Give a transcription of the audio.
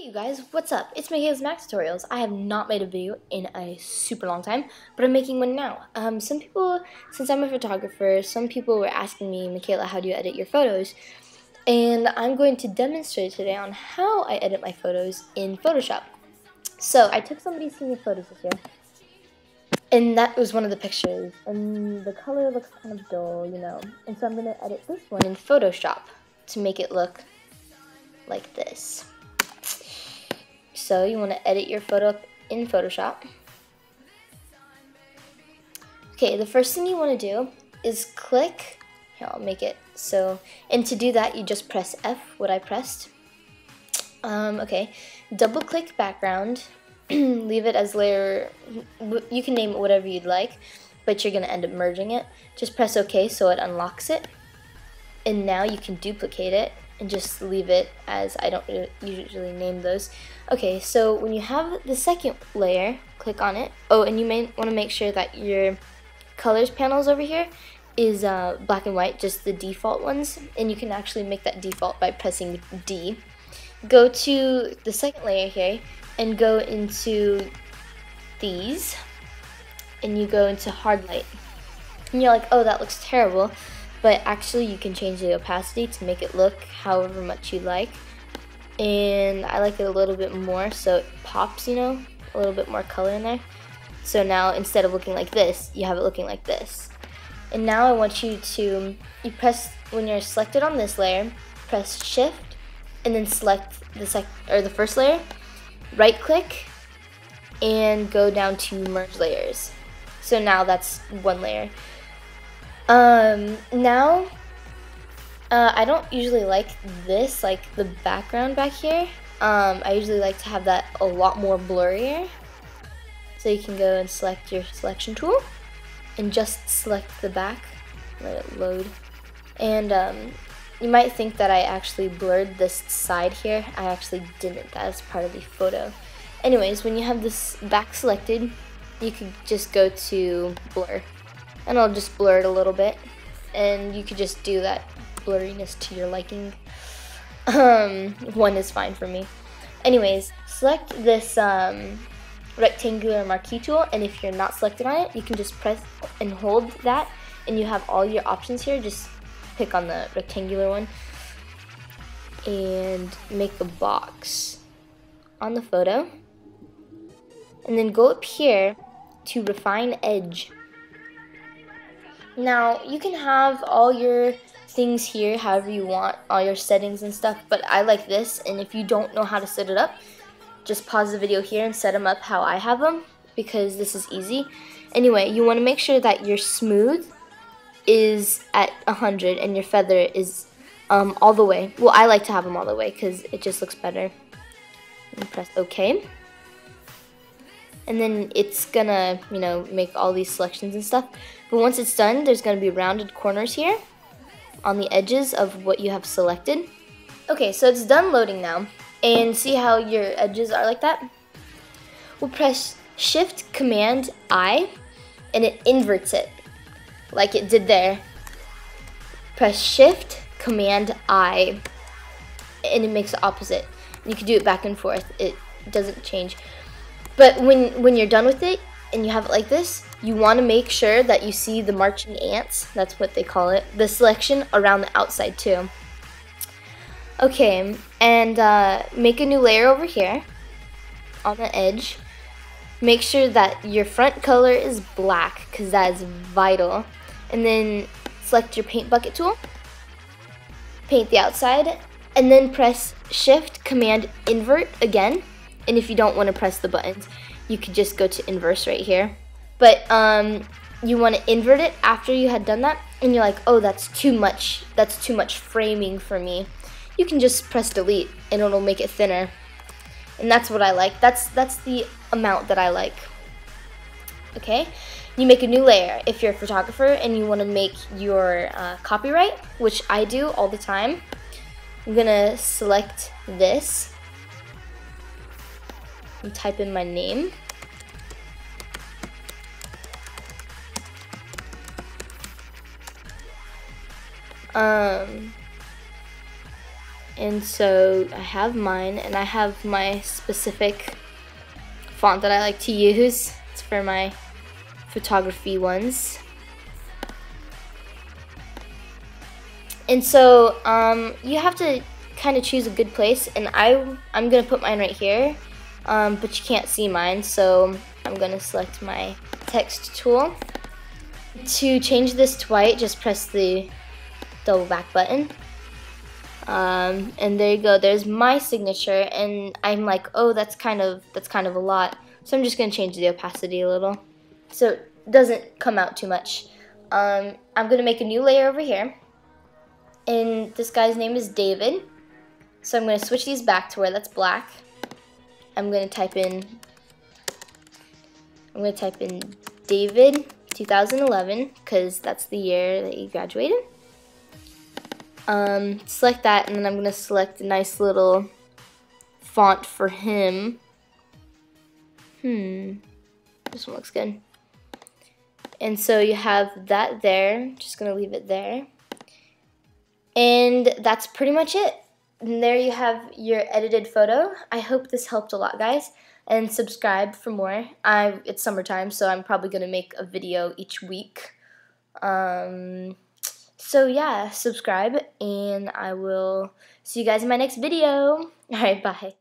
Hey you guys, what's up? It's Mikayla's Mac Tutorials. I have not made a video in a super long time, but I'm making one now. Um, some people, since I'm a photographer, some people were asking me, Mikayla, how do you edit your photos? And I'm going to demonstrate today on how I edit my photos in Photoshop. So I took somebody's senior photos this year, and that was one of the pictures, and the color looks kind of dull, you know. And so I'm going to edit this one in Photoshop to make it look like this. So you want to edit your photo in Photoshop. Okay, the first thing you want to do is click, here I'll make it so, and to do that you just press F, what I pressed. Um, okay, double click background, leave it as layer, you can name it whatever you'd like, but you're going to end up merging it. Just press OK so it unlocks it. And now you can duplicate it and just leave it as I don't usually name those. Okay, so when you have the second layer, click on it. Oh, and you may want to make sure that your colors panels over here is uh, black and white, just the default ones, and you can actually make that default by pressing D. Go to the second layer here and go into these, and you go into hard light. And you're like, oh, that looks terrible but actually you can change the opacity to make it look however much you like and I like it a little bit more so it pops you know a little bit more color in there. So now instead of looking like this you have it looking like this. And now I want you to you press when you're selected on this layer press shift and then select the sec or the first layer right click and go down to merge layers. So now that's one layer. Um, now, uh, I don't usually like this, like the background back here. Um, I usually like to have that a lot more blurrier. So you can go and select your selection tool and just select the back, let it load. And um, you might think that I actually blurred this side here. I actually didn't, that is part of the photo. Anyways, when you have this back selected, you could just go to blur and I'll just blur it a little bit and you could just do that blurriness to your liking. Um, one is fine for me. Anyways, select this um, rectangular marquee tool and if you're not selected on it, you can just press and hold that and you have all your options here. Just pick on the rectangular one and make a box on the photo and then go up here to refine edge now, you can have all your things here however you want, all your settings and stuff, but I like this, and if you don't know how to set it up, just pause the video here and set them up how I have them, because this is easy. Anyway, you want to make sure that your smooth is at 100 and your feather is um, all the way. Well, I like to have them all the way because it just looks better. And press OK and then it's gonna, you know, make all these selections and stuff. But once it's done, there's gonna be rounded corners here on the edges of what you have selected. Okay, so it's done loading now. And see how your edges are like that? We'll press Shift Command I and it inverts it like it did there. Press Shift Command I and it makes the opposite. You can do it back and forth. It doesn't change. But when, when you're done with it and you have it like this, you want to make sure that you see the marching ants, that's what they call it, the selection around the outside too. Okay, and uh, make a new layer over here on the edge. Make sure that your front color is black because that is vital. And then select your paint bucket tool, paint the outside, and then press Shift Command Invert again and if you don't want to press the buttons, you could just go to inverse right here. But um, you want to invert it after you had done that, and you're like, oh, that's too much. That's too much framing for me. You can just press delete, and it'll make it thinner. And that's what I like. That's that's the amount that I like. Okay, you make a new layer if you're a photographer and you want to make your uh, copyright, which I do all the time. I'm gonna select this and type in my name. Um, And so I have mine and I have my specific font that I like to use. It's for my photography ones. And so um, you have to kind of choose a good place and I, I'm to put mine right here, um, but you can't see mine, so I'm to select my text tool. To change this to white, just press the double back button. Um, and there you go, there's my signature, and I'm like, oh, that's kind of, that's kind of a lot. So I'm just gonna change the opacity a little. So it doesn't come out too much. Um, I'm gonna make a new layer over here. And this guy's name is David. So I'm gonna switch these back to where that's black. I'm gonna type in, I'm gonna type in David 2011, because that's the year that you graduated. Um, select that, and then I'm going to select a nice little font for him. Hmm, this one looks good. And so you have that there, just going to leave it there. And that's pretty much it. And there you have your edited photo. I hope this helped a lot, guys. And subscribe for more. I It's summertime, so I'm probably going to make a video each week. Um, so yeah, subscribe, and I will see you guys in my next video. Alright, bye.